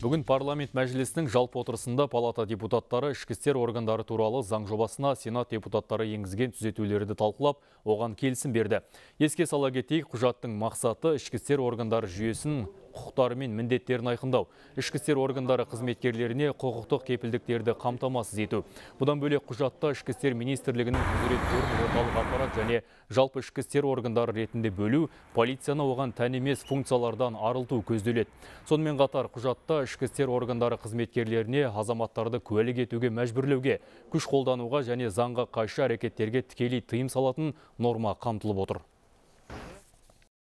Бүгін парламент мәжілісінің жалпы отырысында палата депутаттары ішкі істер органдары туралы заң жобасына сенат депутаттары енгізген түзетулерді талқылап, оған келісім берді. Еске сала кетейік, құжаттың мақсаты ішкі істер органдары жүйесін құқықтары мен міндеттерін айқындау ішкі істер органдары қызметкерлеріне құқықтық кепілдіктерді қамтамасыз ету. Бұдан бөлек құжатта ішкі істер министрлігінің құзыреттерін орталық аппарат және жалпы ішкі істер органдары ретінде бөлу полицияны оған тән емес функциялардан арылту көзделеді. Сонымен қатар құжатта ішкі істер органдары қызметкерлеріне азаматтарды куәлік етуге мәжбүрлеуге күш қолдануға және заңға қайшы әрекеттерге тікелей тыйым салатын норма қамтылып отыр.